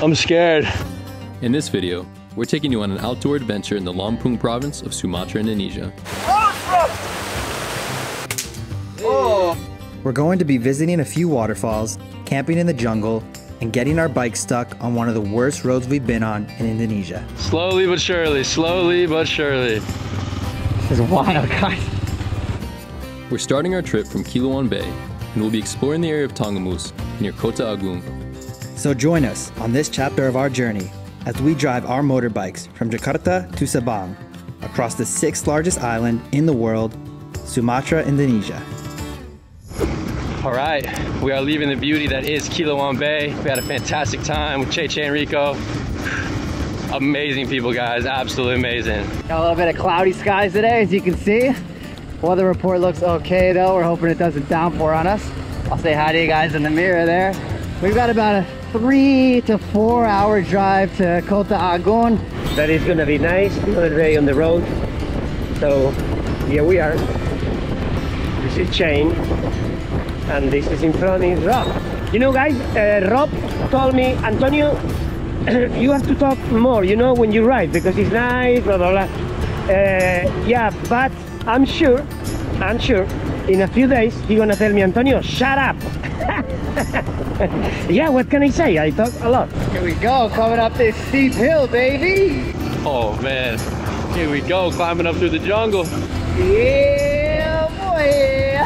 I'm scared. In this video, we're taking you on an outdoor adventure in the Lampung province of Sumatra, Indonesia. We're going to be visiting a few waterfalls, camping in the jungle, and getting our bike stuck on one of the worst roads we've been on in Indonesia. Slowly but surely, slowly but surely. This is wild, guys. We're starting our trip from Kiluan Bay, and we'll be exploring the area of Tanggamus near Kota Agung. So join us on this chapter of our journey as we drive our motorbikes from Jakarta to Sabang, across the sixth largest island in the world, Sumatra, Indonesia. All right, we are leaving the beauty that is Kiluan Bay. We had a fantastic time with Che Che and Rico. Amazing people, guys, absolutely amazing. Got a little bit of cloudy skies today, as you can see. Weather report looks okay though. We're hoping it doesn't downpour on us. I'll say hi to you guys in the mirror there. We've got about a three to four hour drive to Kota Agung. that is gonna be nice, another day on the road. So here we are. This is Shane, and this is in front is Rob. You know, guys, uh, Rob told me, Antonio, you have to talk more. You know, when you ride because it's nice, blah blah blah. Uh, yeah, but I'm sure, I'm sure, in a few days he's gonna tell me, Antonio, shut up. yeah, what can I say? I talk a lot. Here we go, coming up this steep hill, baby. Oh man, here we go, climbing up through the jungle. Yeah, boy.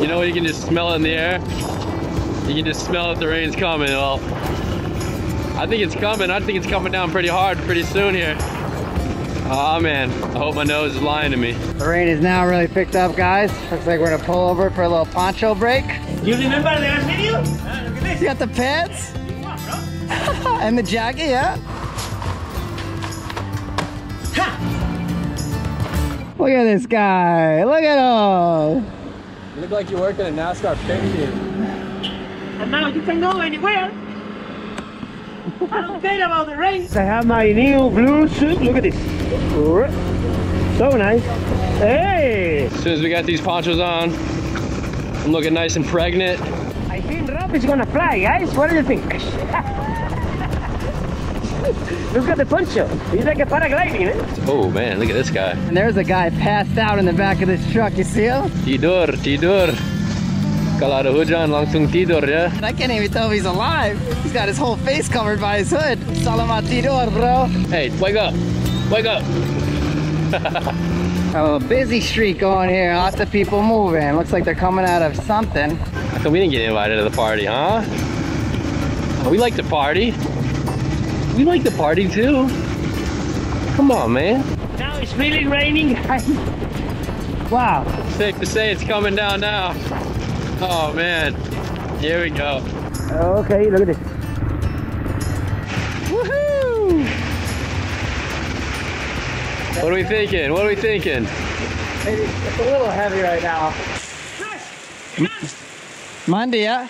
You know, what you can just smell it in the air. You can just smell that the rain's coming. Well, I think it's coming. I think it's coming down pretty hard pretty soon here. Oh man, I hope my nose is lying to me. The rain is now really picked up, guys. Looks like we're gonna pull over for a little poncho break. You remember the last video? Ah, look at this. You got the pants Wow, and the jacket, yeah? Look at this guy. Look at him. You look like you work in a NASCAR pit team. And now you can go anywhere. I don't care about the race. I have my new blue suit. Look at this. So nice. Hey! As soon as we got these ponchos on, I'm looking nice and pregnant. I think Rob is gonna fly, guys. What do you think? Look at the poncho. He's like a paragliding, eh? Oh man, look at this guy. And there's a guy passed out in the back of this truck. You see him? Tidur, tidur. Kalau ada hujan langsung tidur ya. I can't even tell if he's alive. He's got his whole face covered by his hood. Salamat tidur, bro. Hey, wake up, wake up. A busy street going here. Lots of people moving. Looks like they're coming out of something. How come we didn't get invited to the party, huh? We like to party. We like to party too. Come on, man. Now it's really raining, guys. Wow. Safe to say it's coming down now. Oh man, here we go. Okay, look at this. What are we thinking? What are we thinking? It's a little heavy right now. Monday, yeah?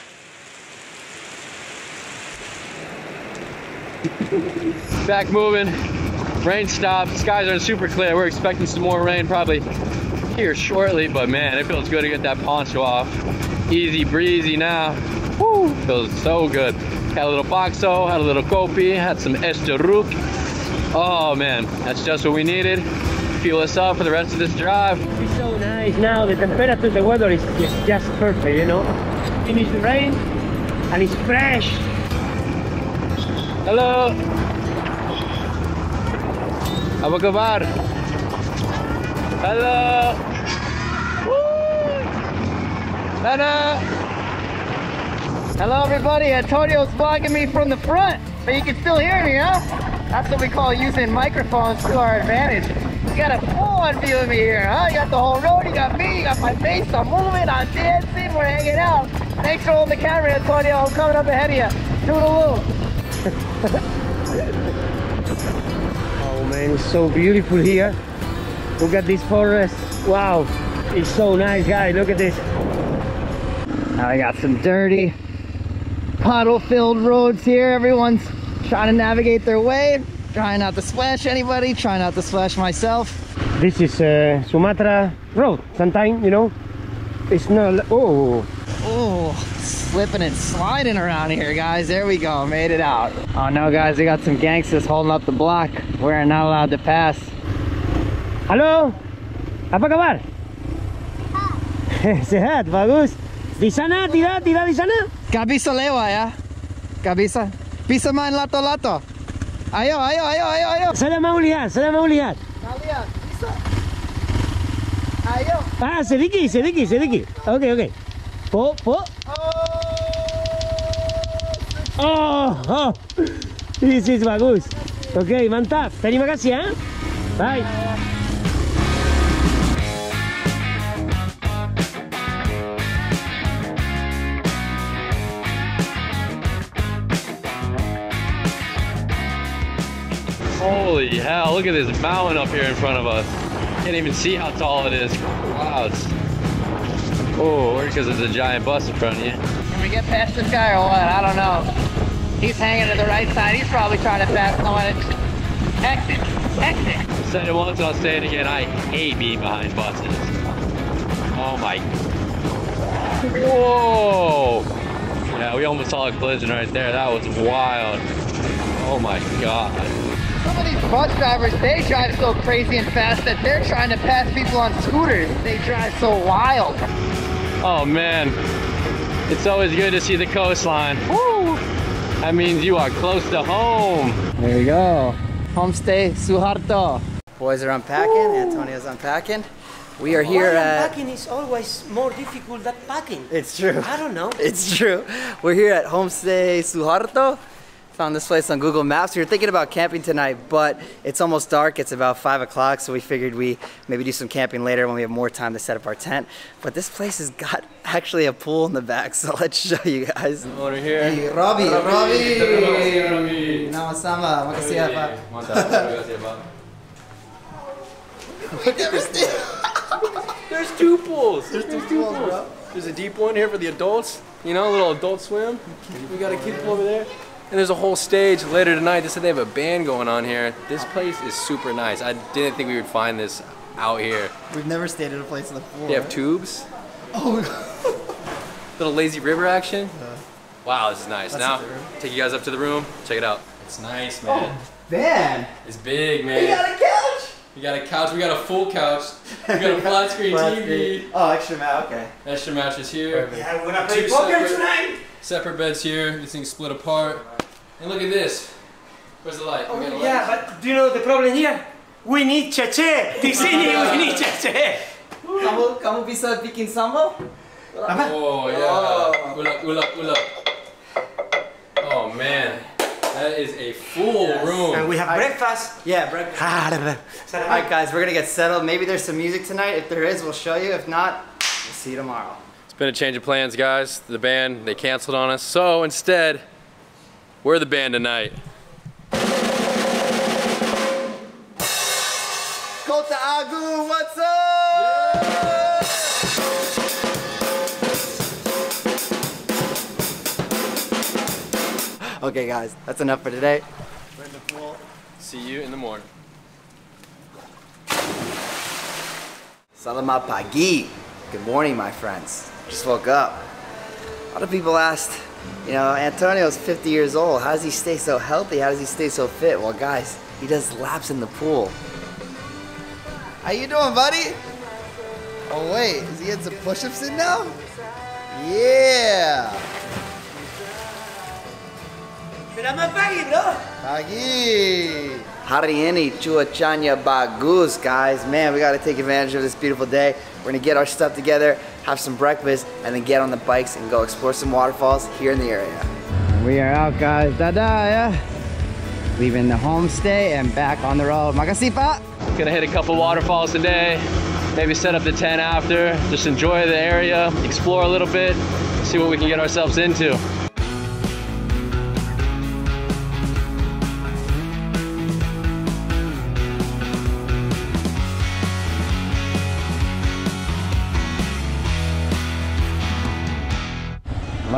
Back moving. Rain stopped. Skies aren't super clear. We're expecting some more rain probably here shortly, but man, it feels good to get that poncho off. Easy breezy now. Woo, feels so good. Had a little boxo, had a little kopi, had some esteruk. Oh man, that's just what we needed. Fuel us up for the rest of this drive. It's so nice now. The temperature, the weather is just perfect, you know. Finish the rain and it's fresh. Hello. Kabar? Hello. Woo. Nana. Hello, everybody. Antonio's vlogging me from the front, but you can still hear me, huh? That's what we call using microphones to our advantage. You got a full-on view of me here, huh? You got the whole road, you got me, you got my face, I'm moving, I'm dancing, we're hanging out. Thanks for holding the camera, Antonio. I'm coming up ahead of you. Toodaloo. Oh man, it's so beautiful here. Look at this forest. Wow, it's so nice, guys. Look at this. Now we got some dirty, puddle-filled roads here. Everyone's trying to navigate their way, trying not to splash anybody, trying not to splash myself. This is uh, Sumatra road. Sometimes, you know, it's not. Oh, Oh, slipping and sliding around here, guys. There we go. Made it out. Oh no, guys. We got some gangsters holding up the block. We're not allowed to pass. Hello? Apa kabar? Sehat, bagus. Di sana, tidak, tidak di sana? Gak bisa lewat ya? Gak bisa? Bisa main lato-lato? Ayo, ayo, ayo, ayo, ayo. Saya mau lihat, saya mau lihat. Kalian bisa? Ayo. Ah, sedikit, sedikit, sedikit. Oke, oke. Po, po. Oh, oh. This is bagus. Oke, mantap. Terima kasih ya. Bye. Holy hell, look at this mountain up here in front of us. Can't even see how tall it is. Clouds. Oh, because there's a giant bus in front of you. Can we get past this guy or what? I don't know. He's hanging to the right side. He's probably trying to pass someone. Exit. Exit. Said it once, I'll say it again. I hate being behind buses. Oh my. Whoa! Yeah, we almost saw a collision right there. That was wild. Oh my god. Some of these bus drivers, they drive so crazy and fast that they're trying to pass people on scooters. They drive so wild. Oh man. It's always good to see the coastline. Woo! That means you are close to home. There we go. Homestay Soeharto. Boys are unpacking. Antonio's unpacking. We are here at. Packing is always more difficult than packing. It's true. I don't know. It's true. We're here at Homestay Soeharto. Found this place on Google Maps. We were thinking about camping tonight, but it's almost dark. It's about five o'clock, so we figured we maybe do some camping later when we have more time to set up our tent. But this place has got actually a pool in the back, so let's show you guys. Over here. Hey, Robbie, Robbie. Nama-sama. Makasih apa. There's two pools. There's, two pools. There's a deep one here for the adults. You know, a little adult swim. We got a kid pool over there. And there's a whole stage later tonight. They said they have a band going on here. This place is super nice. I didn't think we would find this out here. We've never stayed at a place like pool. They have tubes. Oh. Little lazy river action. Wow, this is nice. Now, take you guys up to the room. Check it out. It's nice, man. Oh, Man, It's big, man. we got a couch. We got a couch. We got a full couch. We got a flat screen TV. screen. Oh, extra mat. Okay. Extra mattress here. Yeah, we're gonna play play poker tonight. tonight. Separate beds here. This thing's split apart. And look at this. Where's the light? We oh, got light. Yeah, but do you know the problem here? We need cheche. Tisini, we need cheche. Kamu kamu bisa bikin sambal? Oh yeah. Oh. Ulap, ulap, ulap. Oh man, that is a full And room. And we have breakfast. Yeah, breakfast. Ah, All All right, guys, we're gonna get settled. Maybe there's some music tonight. If there is, we'll show you. If not, we'll see you tomorrow. It's been a change of plans, guys. The band they canceled on us, so instead, we're the band tonight. Kota Agung, what's up? Okay, guys, that's enough for today. See you in the morning. Salamat pagi. Good morning, my friends. Just woke up. A lot of people asked, you know, Antonio's 50 years old. How does he stay so healthy? How does he stay so fit? Well, guys, he does laps in the pool. How you doing, buddy? Oh wait, is he getting some push-ups in now? Yeah. Pagi, bro. Pagi. Hari ini cuacanya bagus, guys. Man, we gotta take advantage of this beautiful day. We're gonna get our stuff together, have some breakfast, and then get on the bikes and go explore some waterfalls here in the area. We are out, guys. Dada, yeah. Leaving the homestay and back on the road. Makasih, Pak. Gonna hit a couple waterfalls today. Maybe set up the tent after. Just enjoy the area, explore a little bit, see what we can get ourselves into.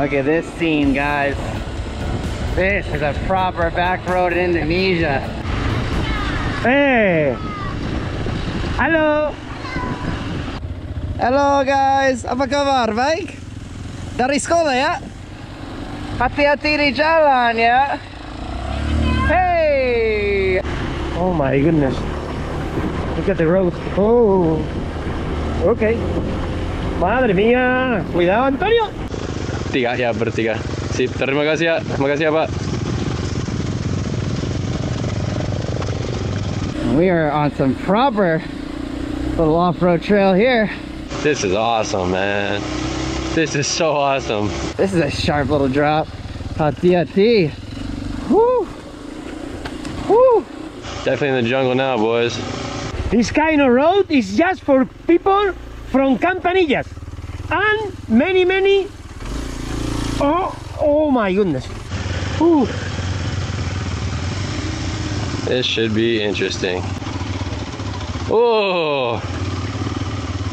Look at this scene, guys. This is a proper back road in Indonesia. Hey. Halo. Hello, guys. Apa kabar? Baik? Dari sekolah ya. Hati-hati di jalan ya. Hey. Oh my goodness. Look at the road. Oh. Okay. Madre mía. Cuidado, Antonio. Tiga ya bertiga. Sip, terima kasih ya. Terima kasih ya, Pak. We are on some proper little off-road trail here. This is awesome, man. This is so awesome. This is a sharp little drop. Hati-hati. Woo. Woo. Definitely in the jungle now, boys. This kind of road is just for people from Campanillas and many, many. Oh, oh my goodness. Ooh. This should be interesting. Oh,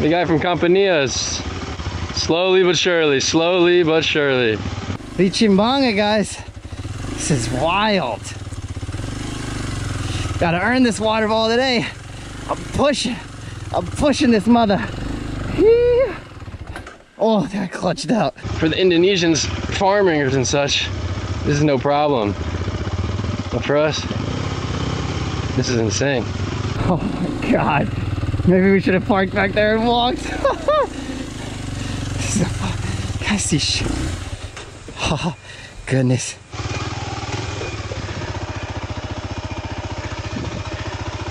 the guy from Campanillas. Slowly but surely, slowly but surely. The Chimbanga, guys. This is wild. Gotta earn this waterfall today. I'm pushing. I'm pushing this mother. Yee. Oh, that clutched out. For the Indonesians, farmers and such, this is no problem. But for us, this is insane. Oh my god. Maybe we should have parked back there and walked. this is a fu- Guys, see sh- Oh, goodness.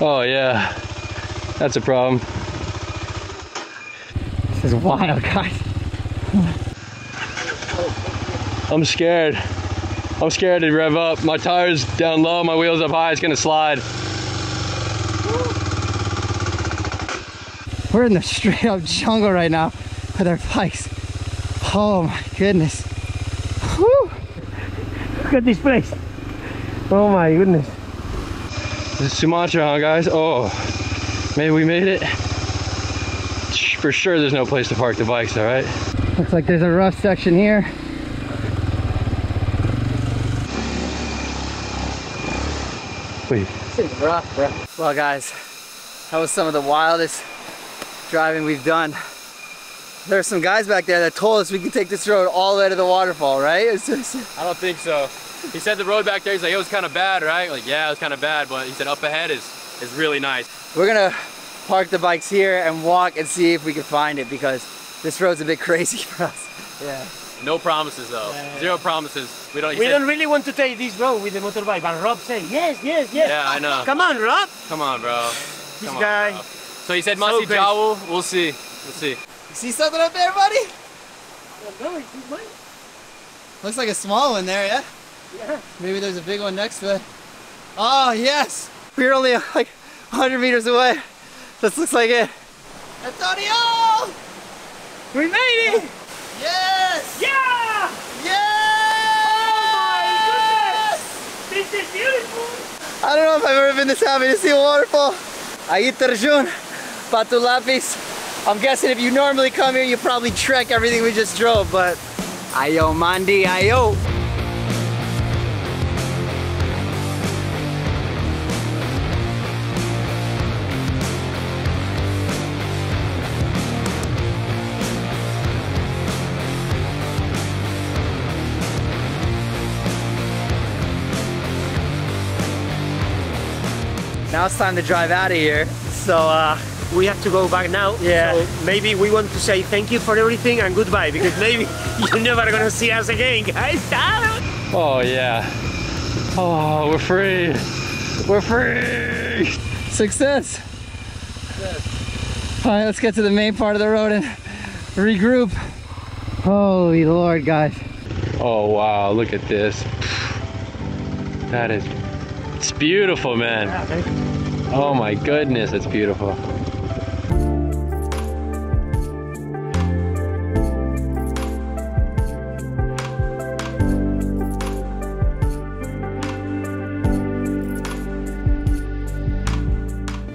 Oh yeah, that's a problem. This is wild, guys. I'm scared. I'm scared to rev up. My tires down low, my wheels up high, it's gonna slide. We're in the straight up jungle right now with our bikes. Oh my goodness. Whew. Look at this place. Oh my goodness. This is Sumatra, huh, guys? Oh, maybe we made it. For sure, there's no place to park the bikes, all right? Looks like there's a rough section here. Wait, This rough, bro. Well, guys, that was some of the wildest driving we've done. There's some guys back there that told us we could take this road all the way to the waterfall, right? It's just, I don't think so. He said the road back there, he's like, it was kind of bad, right? Like, yeah, it was kind of bad, but he said up ahead is, is really nice. we're gonna park the bikes here and walk and see if we can find it because this road's a bit crazy for us. Yeah. No promises though. Zero promises. We don't. We said- don't really want to take this road with the motorbike, but Rob said yes, yes, yes. Yeah, I know. Come on, Rob. Come on, bro. This Come on, guy. bro. So he said So Masi great. Jawu. We'll see. We'll see. You See something up there, buddy? Oh, looks like a small one there, yeah? Yeah. Maybe there's a big one next to it. Oh, yes! We're only like 100 meters away. This looks like it. Antonio! We made it. Yes! Yeah. Yes! Oh my goodness! This is beautiful. I don't know if I've ever been this happy to see a waterfall. Air terjun, Batu Lapis. I'm guessing if you normally come here, you probably trek everything we just drove, but ayo mandi, ayo. Now it's time to drive out of here. So, uh, We have to go back now. Yeah. So maybe we want to say thank you for everything and goodbye because maybe you're never gonna see us again, guys. Oh yeah. Oh, we're free. We're free. Success. All right, let's get to the main part of the road and regroup. Holy Lord, guys. Oh wow, look at this. That is, it's beautiful, man. Oh my goodness, it's beautiful.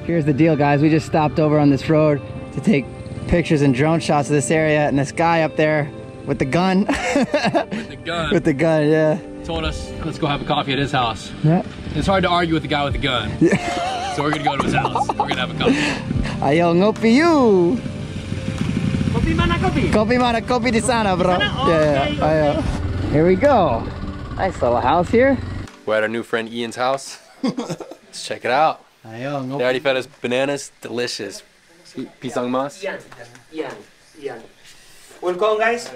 Here's the deal, guys. We just stopped over on this road to take pictures and drone shots of this area, and this guy up there with the gun, With the gun. with the gun, yeah. told us, let's go have a coffee at his house. Yeah. It's hard to argue with the guy with the gun. So we're gonna go to his house. We're gonna have a coffee. Ayo ngopi you. Kopi mana kopi? Kopi mana kopi di sana, bro. Yeah, yeah. Ayo. Here we go. Nice little house here. We're at our new friend Ian's house. Let's check it out. Ayo, They already fed us bananas. Delicious. Pisang mas. Ian, Ian, Ian. Welcome guys.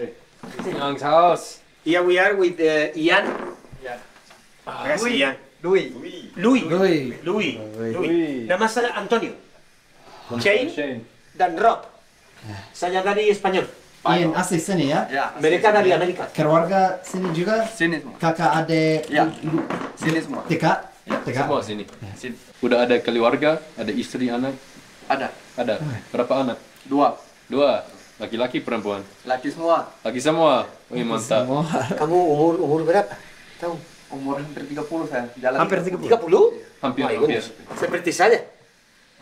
Young's house. Here we are with uh, Ian. Yes, Ian. Louis. Louis. Louis. Louis. Louis. Nama saya Antonio. Shane dan Rob. Saya dari Spanyol. Ian asli sini ya? Mereka dari Amerika. Keluarga sini juga? Sini semua. Kakak adik? Ya. Sini semua. Dekat? Dekat? Semua sini. Sini. Udah ada keluarga, ada istri, anak. Ada. Ada. Berapa anak? Dua. Dua. Laki-laki perempuan. Laki semua. Laki semua. Wih mantap. Semua. Kamu umur umur berapa? Tahu? Umur hampir 30 saya. Jalan Hampir 30. 30? Hampir, My hampir. Seperti saya.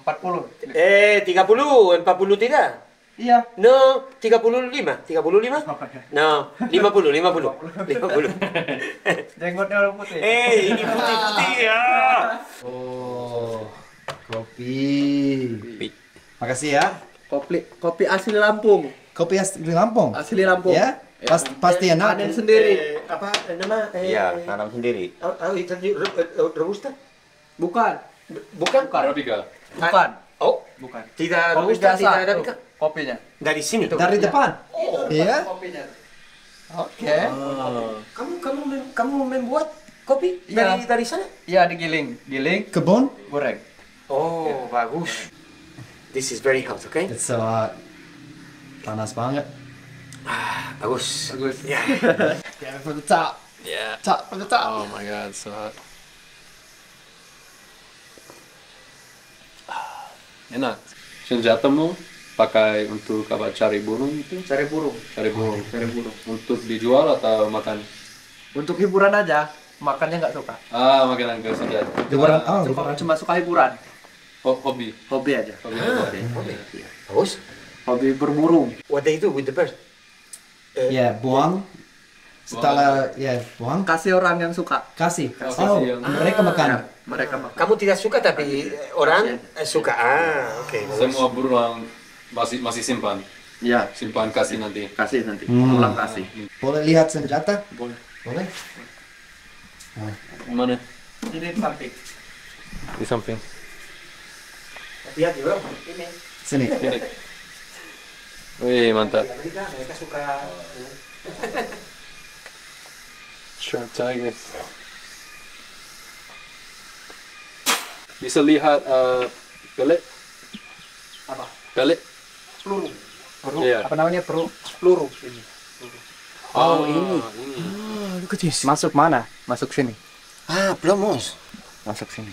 40. Eh, 30, 40 tidak. Iya. No, 35. 35? No, 50, 50. 50. Jenggotnya udah putih. Eh, ini putih-putih ya. Oh, kopi. Makasih ya. Kopi kopi asli Lampung. Kopi asli Lampung? Asli Lampung. Ya? Pas, pasti enak. Panen sendiri. Eh, apa nama? Eh, Iya, tanam sendiri. Oh, oh, itu tadi ro- eh, robusta? Bukan. Bukan? Arabica. Bukan. Oh, Bukan. tidak Kopi robusta, biasa. tidak arabica. Kopinya. Dari sini. Dari depan? Iya? Kopinya. Oke. Kamu kamu mem- kamu membuat kopi Iya. dari dari sana? Iya digiling. Giling, Kebun? goreng. Oh, bagus. This is very hot, okay? It's hot. Panas banget. Bagus. Bagus. Ya. Get it from the top. Yeah. Top from the top. Oh my god, so hot. Ah, Enak. Senjatamu pakai untuk apa cari burung itu? Cari burung. Cari burung. Cari burung. Untuk dijual atau makan? Untuk hiburan aja. Makannya nggak suka. Ah, makanan ke saja. Liburan. Oh, Cuma, cuma suka hiburan. Ho- hobi. Hobi aja. Hobi. Bagus. Hobi berburu. What they do with the bird? Ya, buang. Setelah, ya, buang. Kasih orang yang suka. Kasih. Kasih Oh, yang- mereka makan. Mereka makan. Kamu tidak suka tapi orang eh, suka. Ah, oke. bagus. Semua burung masih masih simpan. Iya. Simpan kasih nanti. Kasih nanti. Hmm. Pulang kasih. Boleh lihat senjata? Boleh. Boleh? Mana? Ini di samping. Di samping. Lihat bro. Ini. Sini. Wih, mantap. Amerika mereka suka. Sharp tiger. Bisa lihat uh, pelet? Apa? Pelet? Peluru. Peluru. Iya. Apa namanya? Peluru. Peluru. Ini. Oh, ini. Masuk mana? Masuk sini. Ah, plomos. Masuk sini.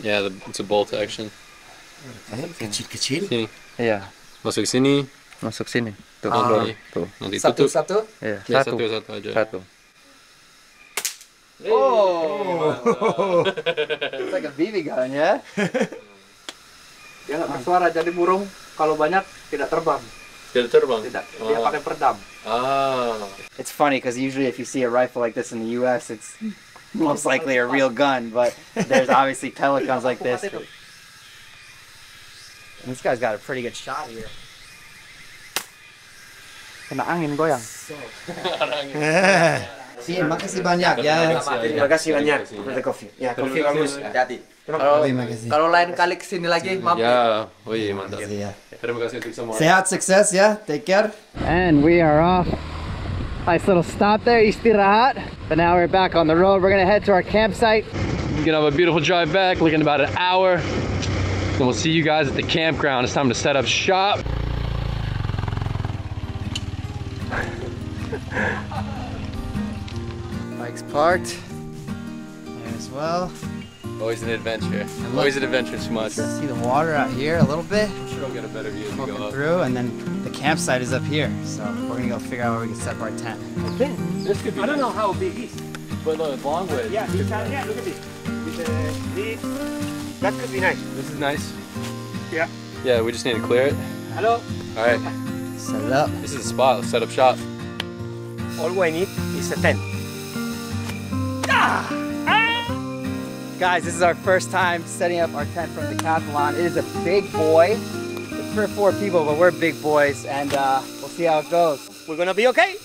Yeah, the, it's a bolt action. Kecil-kecil. Sini. Iya. Masuk sini. Masuk sini. Tuh. Nanti, Tuh. nanti Satu tutup. satu. Iya. Ya, Satu. satu satu aja. Satu. Oh. It's like a BB gun ya. Dia nggak bersuara jadi burung kalau banyak tidak terbang. Tidak terbang. Tidak. Dia Oh. pakai peredam. Ah. It's funny because usually if you see a rifle like this in the U.S., it's most likely a real gun, but there's obviously pelicans like this. And this guy's got a pretty good shot here. Kena angin goyang. Sini, makasih banyak ya. Terima kasih banyak for the coffee. Ya, kopi bagus. Hati. Terima. Kalau lain kali kesini lagi, maaf. Ya, wih mantap. Ya. Terima kasih untuk semua. Sehat, sukses ya. Take care. And we are off. Nice little stop there, istirahat. But now we're back on the road. We're gonna head to our campsite. We're gonna have a beautiful drive back, looking about an hour. Then we'll see you guys at the campground. It's time to set up shop. Bike's parked. There as well. Always an adventure. look- Always an adventure in Sumatra. See the water out here a little bit. I'm sure, I'll get a better view as we Looking go up. through, and then the campsite is up here. So we're gonna go figure out where we can set up our tent. I think this could be I don't know how big it is. but look, long way. Yeah, this, uh, yeah, look at this. With this. That could be nice. This is nice. Yeah. Yeah, we just need to clear it. Hello. All right, Set it up. this is the spot. Let's set up shop. All we need is a tent. Ah! Guys, this is our first time setting up our tent from Decathlon. It is a big boy. It's for four people, but we're big boys, and uh, we'll see how it goes. We're gonna be okay.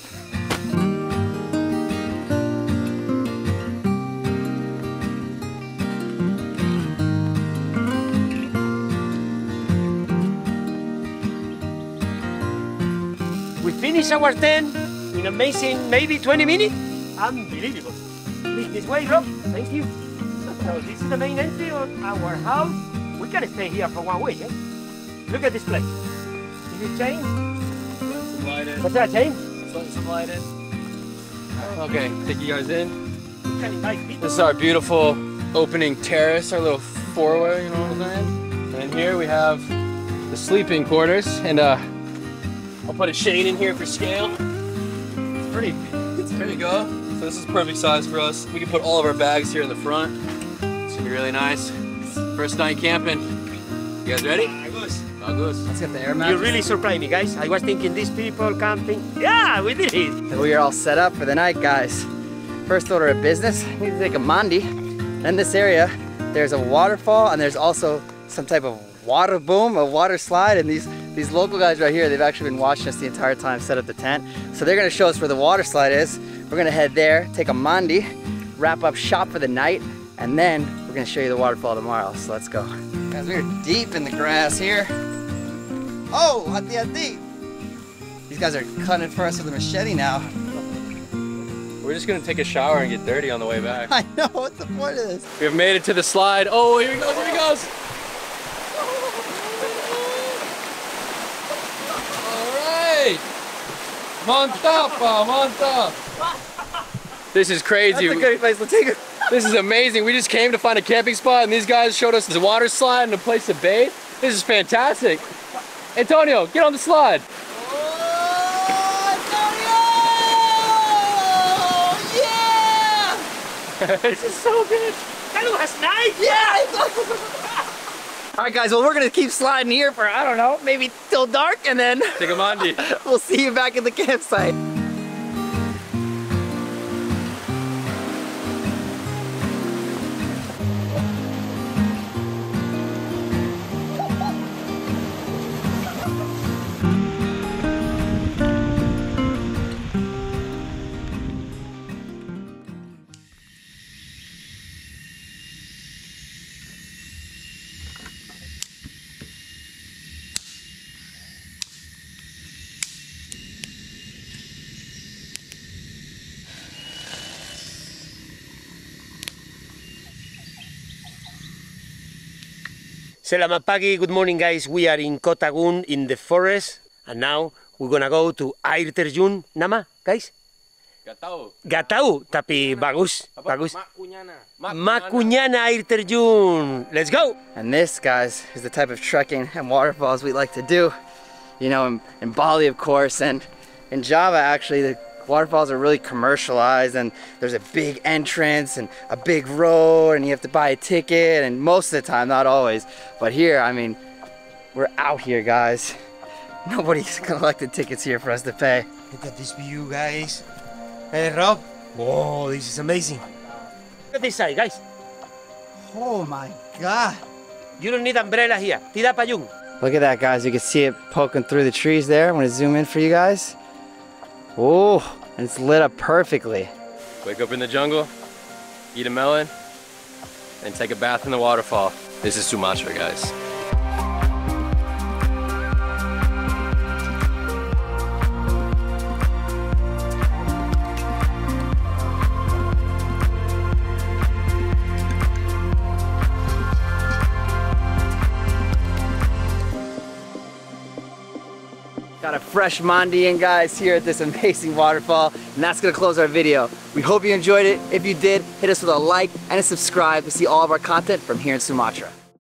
Finish our tent in amazing, maybe 20 minutes. Unbelievable. Please, this way, Rob. Thank you. So this is the main entry of our house. We can stay here for one week, eh? Look at this place. Is it chain? Slide in. What's that, chain? Slide in. Okay, take you guys in. Can invite people. This is our beautiful opening terrace, our little four-way, you know what I'm saying? And here we have the sleeping quarters, and uh, I'll put a shade in here for scale. It's pretty, there you go. So this is perfect size for us. We can put all of our bags here in the front. It's gonna be really nice. First night camping. You guys ready? Agus. Let's get the air You really surprised me, guys. I was thinking these people camping. Yeah, we did it. We are all set up for the night, guys. First order of business, we need to take a mandi. In this area, there's a waterfall and there's also some type of water boom, a water slide. And these, these local guys right here, they've actually been watching us the entire time set up the tent. So they're gonna show us where the water slide is. We're gonna head there, take a mandi, wrap up shop for the night, and then we're gonna show you the waterfall tomorrow. So let's go. Guys, we're deep in the grass here. Oh, hati hati. These guys are cutting for us with a machete now. We're just gonna take a shower and get dirty on the way back. I know, what's the point of this? We have made it to the slide. Oh, here he goes, here he goes. All right. Montapa, monta. This is crazy. That's a great place, let's take it. This is amazing. We just came to find a camping spot and these guys showed us the water slide and a place to bathe. This is fantastic. Antonio, get on the slide. Antonio! Yeah! This is so good. That was nice. All right, guys, well, we're gonna keep sliding here for, I don't know, maybe till dark, and then Take a we'll see you back at the campsite. Selamat pagi, good morning guys. We are in Kota Agung in the forest and now we're gonna go to air terjun. Nama guys? Gak tahu. Gak tahu, tapi bagus, bagus. Makunyana air terjun. Let's go. And this, guys, is the type of trekking and waterfalls we like to do. You know, in, in Bali, of course, and in Java, actually, the waterfalls are really commercialized and there's a big entrance and a big road and you have to buy a ticket and most of the time, not always. But here, I mean, we're out here, guys. Nobody's collected tickets here for us to pay. Look at this view, guys. Hey, Rob. Whoa, this is amazing. Look at this side, guys. Oh my God. You don't need umbrella here. Tira payung. Look at that, guys. You can see it poking through the trees there. I'm gonna zoom in for you guys. Oh, and it's lit up perfectly. Wake up in the jungle, eat a melon, and take a bath in the waterfall. This is Sumatra, guys. Fresh Mandi in, guys, here at this amazing waterfall. And that's gonna close our video. We hope you enjoyed it. If you did, hit us with a like and a subscribe to see all of our content from here in Sumatra.